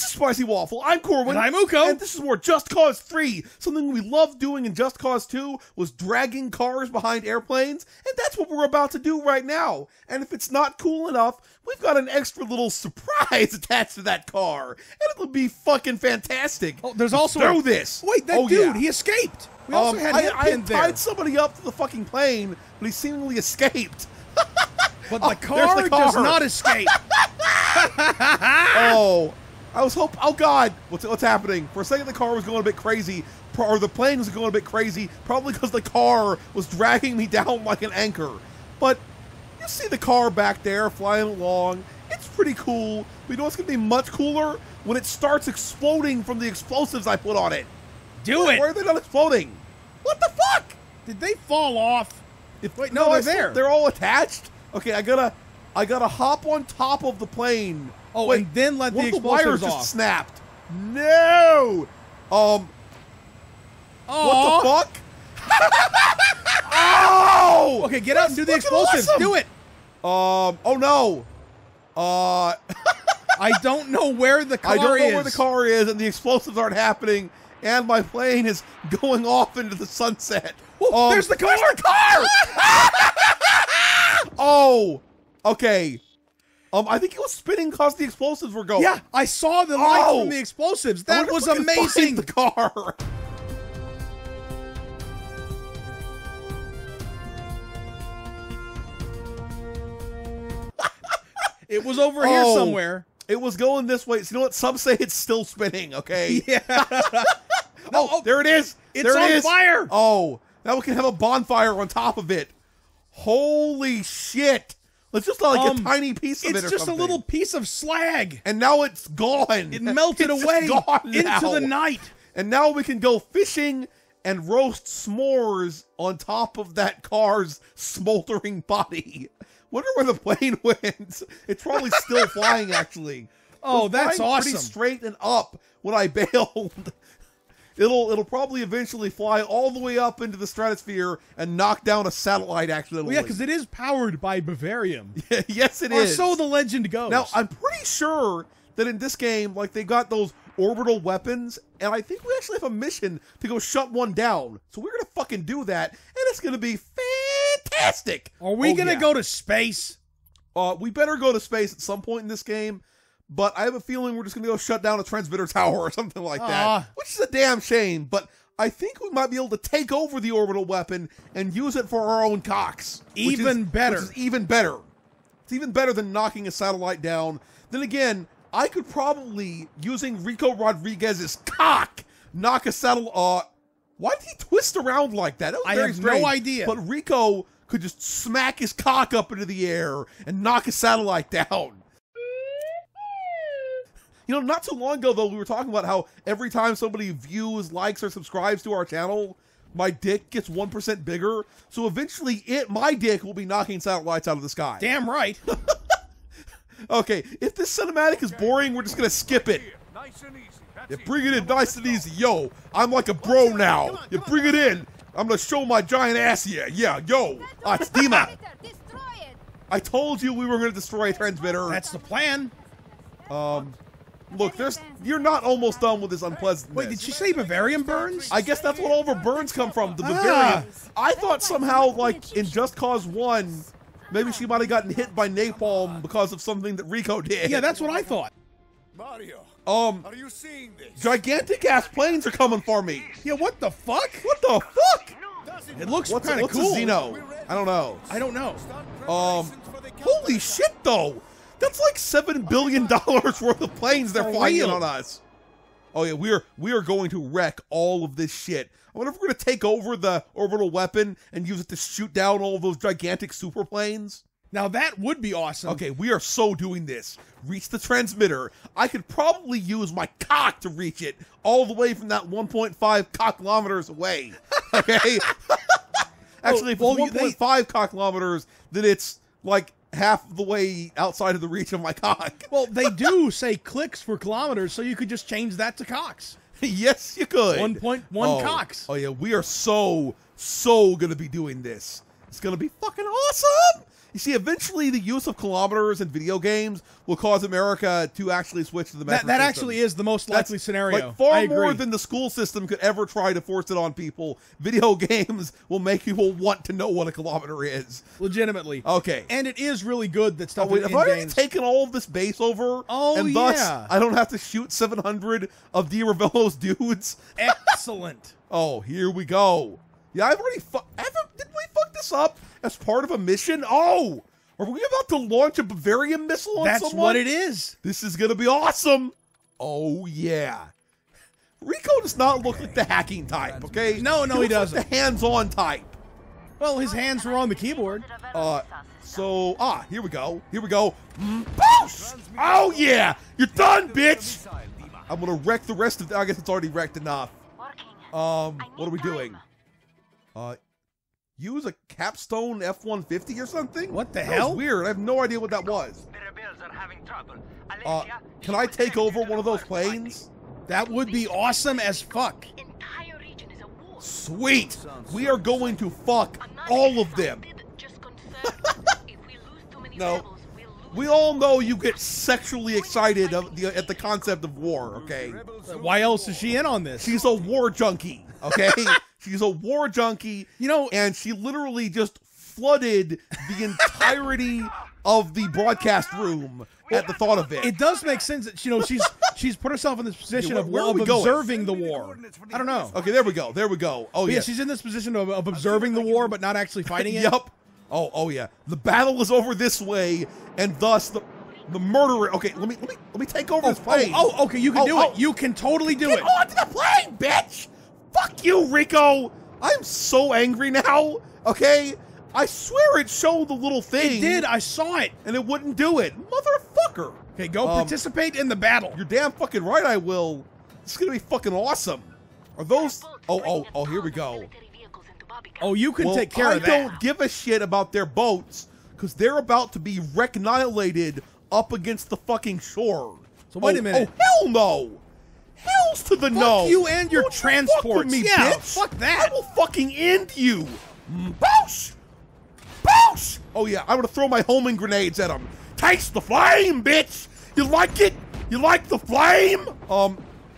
This is Spicy Waffle. I'm Corwin. And I'm Uko. And this is more Just Cause 3. Something we loved doing in Just Cause 2 was dragging cars behind airplanes, and that's what we're about to do right now. And if it's not cool enough, we've got an extra little surprise attached to that car, and it'll be fucking fantastic. Oh, there's also do a- this. Wait, that Oh, dude, yeah. he escaped. We also Um, had I, him I tied there. somebody up to the fucking plane, but he seemingly escaped. But Oh, the there's car, the does not escape. oh, I was hope. Oh God, what's what's happening? For a second, the car was going a bit crazy, or the plane was going a bit crazy, probably because the car was dragging me down like an anchor. But you see the car back there flying along. It's pretty cool. But you know what's going to be much cooler when it starts exploding from the explosives I put on it. Do Why it. are they not exploding? What the fuck? Did they fall off? If, Wait, no, I they're still- there. They're all attached. Okay, I gotta, I gotta hop on top of the plane. Oh, Wait, and then let the the wires explosives just off. snapped. No. Um. Oh, What the fuck? oh. Okay, get out and do the explosives. fucking Do it. Um. Oh no. Uh. I don't know where the car I don't know is. where the car is, and the explosives aren't happening, and my plane is going off into the sunset. Oh, Um, there's the car. There's the car. oh. Okay. Um. I think it was spinning because the explosives were going. Yeah, I saw the light Oh. from the explosives. That was we can find amazing. The car. It was over here Oh. somewhere. It was going this way. So you know what? Some say it's still spinning. Okay. Yeah. Oh, oh, there it is. it's there on is. fire. Oh, now we can have a bonfire on top of it. Holy shit! Let's just like Um, a tiny piece of it. it's just something. a little piece of slag. And now it's gone. It melted It's away into the night. And now we can go fishing and roast s'mores on top of that car's smoldering body. Wonder where the plane went. It's probably still flying, actually. Oh, that's flying Pretty straight and up when I bailed. It'll it'll probably eventually fly all the way up into the stratosphere and knock down a satellite accidentally. Well, yeah, because it is powered by Bavarium. yes, it or is. so the legend goes. Now, I'm pretty sure that in this game, like they got those orbital weapons, and I think we actually have a mission to go shut one down. So we're gonna fucking do that, and it's gonna be fantastic. Are we Oh, gonna yeah. go to space? Uh, we better go to space at some point in this game. But I have a feeling we're just gonna go shut down a transmitter tower or something like that, which is a damn shame. But I think we might be able to take over the orbital weapon and use it for our own cocks. which is- Even better. Which is even better. It's even better than knocking a satellite down. Then again, I could probably, using Rico Rodriguez's cock, knock a satellite. Uh, why did he twist around like that? That was I very have no idea. But Rico could just smack his cock up into the air and knock a satellite down. You know, not too long ago though, we were talking about how every time somebody views, likes, or subscribes to our channel, my dick gets one percent bigger. So eventually, it my dick will be knocking satellites out of the sky. Damn right. Okay, if this cinematic is boring, we're just gonna skip it. Nice and easy. That's You it. bring it in nice and easy, yo. I'm like a bro now. You bring it in. I'm gonna show my giant ass here. Yeah, yo. Ah, it's Dimah. Destroy it! I told you we were gonna destroy a transmitter. That's the plan. Um, look, there's you're not almost done with this unpleasantness. Wait, did she say Bavarium burns? I guess that's what all of our burns come from, the Ah. Bavarium. I thought somehow, like, in Just Cause 1, maybe she might have gotten hit by napalm because of something that Rico did. yeah, that's what I thought. Mario, Um, are you seeing this? gigantic ass planes are coming for me. Yeah, what the fuck? What the fuck? It looks What's, kind a, of what's a Xeno? I don't know. I don't know. Um, preparations for the holy shit, though. That's like $7 billion worth of planes they're oh, flying in on us. Oh, yeah, we are, we are going to wreck all of this shit. I wonder if we're going to take over the orbital weapon and use it to shoot down all of those gigantic super planes. Now that would be awesome. Okay, we are so doing this. Reach the transmitter. I could probably use my cock to reach it all the way from that 1.5 cock kilometers away. Okay? Actually, if it's you- 1.5 cock kilometers, then it's like half the way outside of the reach of my cock. Well, they do say clicks for kilometers, so you could just change that to cocks. yes, you could. 1.1 oh, cocks. Oh, yeah, we are so, so going to be doing this. It's going to be fucking awesome. You see, eventually the use of kilometers in video games will cause America to actually switch to the That, metric that system. actually is the most That's likely scenario. Like far more than the school system could ever try to force it on people. Video games will make people want to know what a kilometer is. legitimately. Okay. And it is really good that Oh, stuff wait, in, have I already games. taken all of this base over? Oh, and thus yeah. I don't have to shoot 700 of Di dudes. Excellent. Oh, here we go. Yeah, I've already. Fu- haven't, did we fuck this up as part of a mission? Oh, are we about to launch a Bavarium missile on That's someone? what it is. This is gonna be awesome. Oh yeah. Rico does not look like the hacking type. Okay. No, no, he looks like doesn't. the hands-on type. Well, his hands were on the keyboard. Uh, so ah, here we go. Here we go. Boosh! Oh yeah, you're done, bitch. I'm gonna wreck the rest of. The, I guess it's already wrecked enough. Um, what are we doing? Uh, use a capstone F-150 or something? What the That hell? weird. I have no idea what that was. The rebels are having trouble. Uh, can I take over one of those war planes? That would be awesome as fuck. Entire region is a war. Sweet. We are going to fuck all of them. excited, just concerned. if we lose too many No. we'll We all know you get sexually excited of the, at the concept of war. Okay. Why else is she in on this? She's a war junkie. Okay. She's a war junkie. You know- and she literally just flooded the entirety of the broadcast room at the thought of it. It does make sense that you know she's she's put herself in this position where- of, where are of we going? observing the war. I don't know. okay, there we go. There we go. Oh yeah. yeah, she's in this position of, of observing the war but not actually fighting it. Yep. Oh, oh yeah. The battle is over this way, and thus the the murderer. Okay, let me let me let me take over Oh, this plane. oh, oh, okay, you can Oh, do oh. it. You can totally do it. Get it. onto the plane, bitch! Fuck you, Rico. I'm so angry now. Okay, I swear it showed the little thing. It did. I saw it. and it wouldn't do it, motherfucker. Okay, go Um, participate in the battle. You're damn fucking right. I will. It's gonna be fucking awesome. Are those? Oh, oh, oh! Here we go. Oh, you can Well, take care I of that. I don't give a shit about their boats because they're about to be wreck-annihilated up against the fucking shore. So wait Oh, a minute. Oh hell no! Hell's to the Fuck no! you and your Don't you fuck with me, Yeah, bitch. fuck that. I will fucking end you. Boosh! Boosh! Oh yeah, I'm gonna throw my homing grenades at him. Taste the flame, bitch! You like it? You like the flame? Um,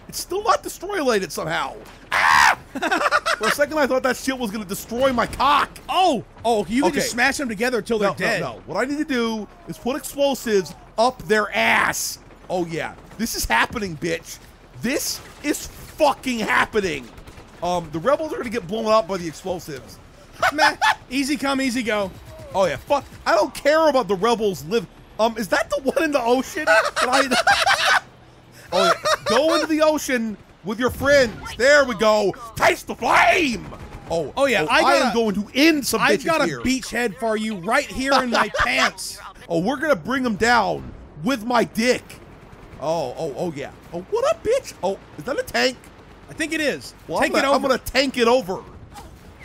it's still not destroylated somehow. Ah! For a second, I thought that shit was gonna destroy my cock. Oh, oh, you can Okay. just smash them together until they're No, dead. no, no. What I need to do is put explosives up their ass. Oh yeah, this is happening, bitch. This is fucking happening. Um, the rebels are gonna get blown up by the explosives. Meh. Easy come, easy go. Oh yeah, fuck. I don't care about the rebels live. Um, is that the one in the ocean? I- oh yeah, go into the ocean with your friends. There we go. Taste the flame. Oh, Oh, yeah, I I, am gotta- going to end some I've got a here. beachhead for you right here in my pants. Oh, we're gonna bring them down with my dick. Oh, oh, oh yeah. Oh, what up, bitch? Oh, is that a tank? I think it is. Well, Take I'm gonna, it over. I'm gonna tank it over.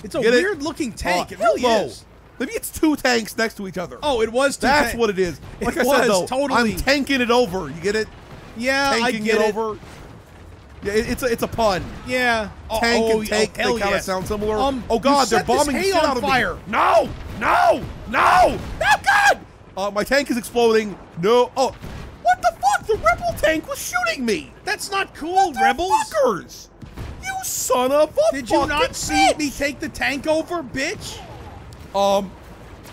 it's a get it? weird looking tank. Oh, it really hell no. is. Maybe it's two tanks next to each other. Oh, it was. Two that's tank- what it is. Like It I said, though, totally. I'm tanking it over. You get it? Yeah, I get it, it. over. Yeah, it- it's a it's a pun. Yeah. Oh, Tank oh, and take, oh, they kind of yes. sound similar. Um, oh god, they're bombing the shit on out of me. fire. No, no, no, no, god! Uh, my tank is exploding. No. Oh, what the fuck? The rebel tank was shooting me. That's not cool, rebels. Fuckers! You son of a Did you not see bitch! me take the tank over, bitch? Um,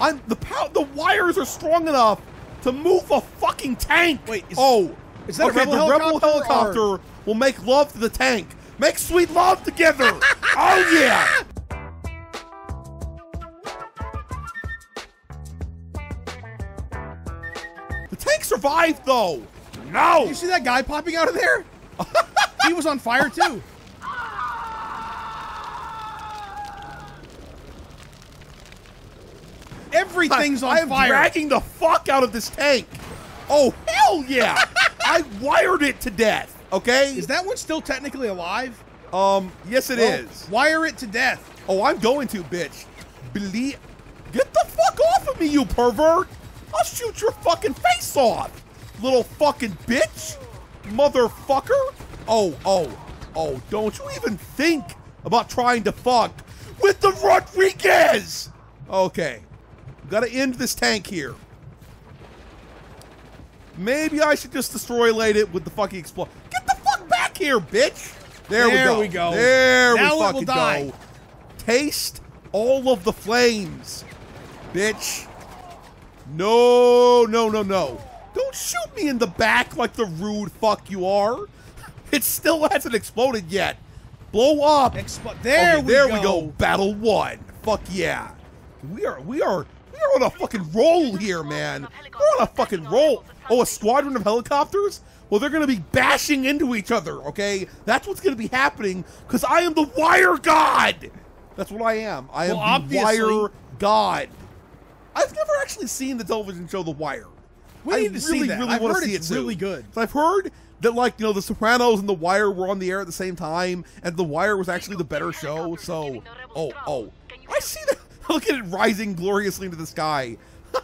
I'm the pow- the wires are strong enough to move a fucking tank. Wait, is- oh, is that a okay? rebel the rebel helicopter or- helicopter will make love to the tank. Make sweet love together. oh yeah. Survived though. No. You see that guy popping out of there? he was on fire too. Everything's on I am fire. dragging the fuck out of this tank. Oh hell yeah! I wired it to death. Okay. Is that one still technically alive? Um. Yes, it is. Well, Wire it to death. Oh, I'm going to, bitch. Believe. Get the fuck off of me, you pervert! I'll shoot your fucking face off, little fucking bitch, motherfucker. Oh, oh, oh! Don't you even think about trying to fuck with the Rodriguez? Okay, Got to end this tank here. Maybe I should just destroy late it with the fucking explode. Get the fuck back here, bitch! There, There we we go. go. There Now it we will fucking die. go. Taste all of the flames, bitch. No, no, no, no. Don't shoot me in the back like the rude fuck you are. It still hasn't exploded yet. Blow up. Expl- there Okay, we there go. we go. Battle one. Fuck yeah. We are we are we are on a fucking roll here, man. We're on a fucking roll. Oh, a squadron of helicopters? Well, they're gonna be bashing into each other, okay? That's what's gonna be happening, because I am the wire god! That's what I am. I am Well, the obviously- wire god. I've never actually seen the television show The Wire. We I need to see that. really I've heard see it's it really good. So I've heard that like you know the Sopranos and The Wire were on the air at the same time, and The Wire was actually the better show. So oh oh, I see that. Look at it rising gloriously into the sky.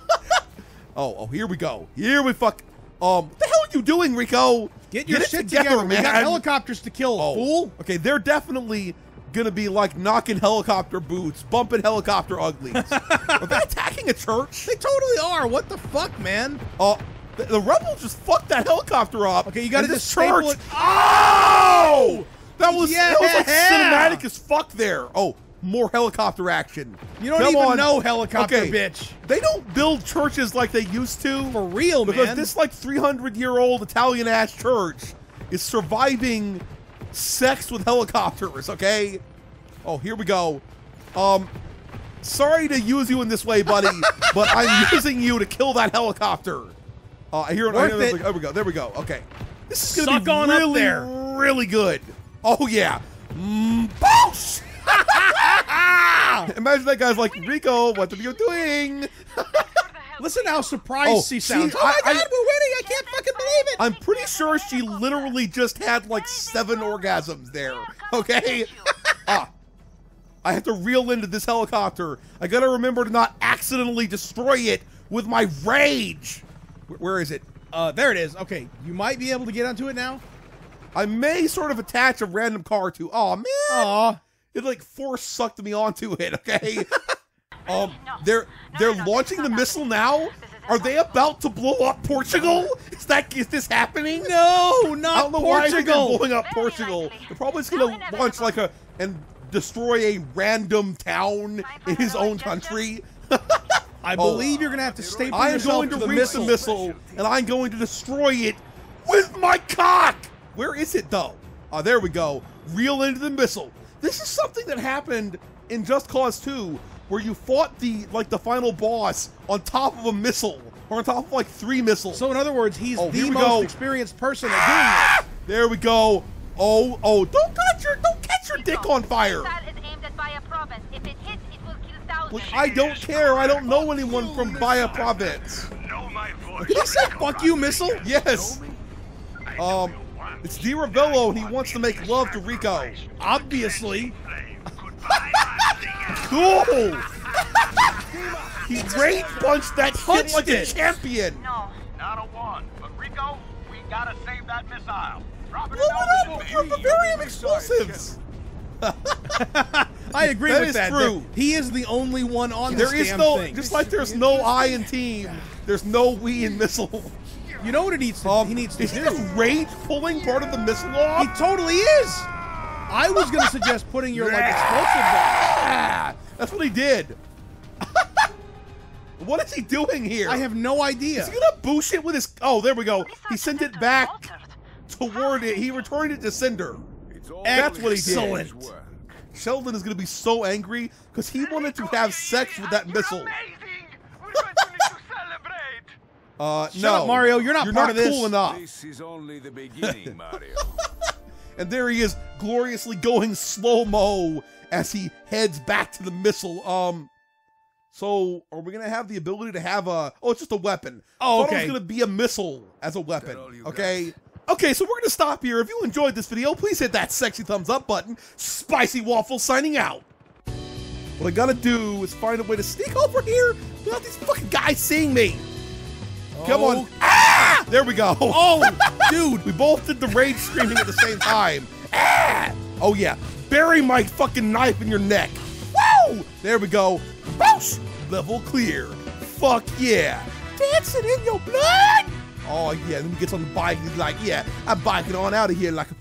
oh oh, here we go. Here we fuck. Um, what the hell are you doing, Rico? Get your it shit together, man. We got helicopters to kill, Oh, fool. Okay, they're definitely gonna be like knocking helicopter boots, bumping helicopter uglies. are they attacking a church? They totally are. What the fuck, man? Uh, the, the rebels just fucked that helicopter up. Okay, you gotta just church. it- Oh! That was that was like Yeah! cinematic as fuck there. Oh, more helicopter action. You don't Come even on. know helicopter, Okay, bitch. They don't build churches like they used to. For real, because man. this like 300 year old Italian ass church is surviving sex with helicopters. Okay. Oh, here we go. Um, sorry to use you in this way, buddy, but I'm using you to kill that helicopter. Uh, I hear I Worth hear- it. There we go. There we go. Okay. This is gonna be on up really, there. really good. Oh yeah. Mm, boosh! Imagine that guy's like Rico. What are you doing? Listen how surprised Oh, she sounds. she- oh my I- god, I- we're winning! I can't fucking believe it. I'm pretty sure she literally just had like seven orgasms there. Okay? ah. I have to reel into this helicopter. I gotta remember to not accidentally destroy it with my rage. Wh- Where is it? Uh, there it is. Okay, you might be able to get onto it now. I may sort of attach a random car to. Oh man! Aw. It like force sucked me onto it. Okay. um, No. they're No, they're no, no, launching this the missile happening. now. Are they about to blow up Portugal? Is that is this happening? No, I not don't know why they're Portugal. blowing up Very Portugal. likely. They're probably just gonna inevitable. launch like a and destroy a random town in his own country. I Oh. believe you're gonna have to staple I am going to, the reach the missile and I'm going to destroy it with my cock. Where is it though? Oh, there we go. Reel into the missile. This is something that happened in Just Cause 2, where you fought the like the final boss on top of a missile or on top of like three missiles. So in other words, he's Oh, the most go. experienced person at Ah! There we go. Oh, oh! Don't catch your don't catch your dick on fire. Missile is aimed at Bahia province. If it hits, it will kill thousands. Look, I don't care. I don't know anyone from Bahia Province. Know my voice. doing it. He said, "Fuck you, missile." Yes. Um, it's Di Ravello, and he wants to make love to Rico. Obviously. Cool. he great punched that shit Punched like a champion. No. Not a one. But Rico, we gotta save that missile. Drop it Blow it up for Bavarium explosives. I agree That with is that. true. He is the only one on this There is damn no, thing. just like there's no I in team. There's no we in missile. you know what it needs to, Um, he needs to is he do. just rage pulling part of the missile He totally is. I was gonna suggest putting your like explosive down. Ah, that's what he did. what is he doing here? I have no idea. Is he gonna boost it with his? Oh, there we go. He sent it back toward it. He returned it to Cinder. That's what he did. Excellent. Sheldon is gonna be so angry because he wanted to have sex with that missile. Amazing! We're going to need to celebrate. Uh, Shut no, up, Mario. You're not you're part not of this. cool enough. This is only the beginning, Mario. And there he is, gloriously going slow mo as he heads back to the missile. Um, so are we gonna have the ability to have a? Oh, it's just a weapon. Oh, I thought it okay. was gonna be a missile as a weapon. all you Okay. Okay, so we're gonna stop here. If you enjoyed this video, please hit that sexy thumbs up button. Spicy Waffle signing out. What I gotta do is find a way to sneak over here without these fucking guys seeing me. Come on. Oh. Ah! There we go. Oh, dude. We both did the rage screaming at the same time. Ah! Oh yeah, bury my fucking knife in your neck. Woo! There we go. Boosh! Level clear. fuck yeah. Dancing in your blood? Oh yeah, then he gets on the bike. He's like, yeah, I'm biking on out of here like a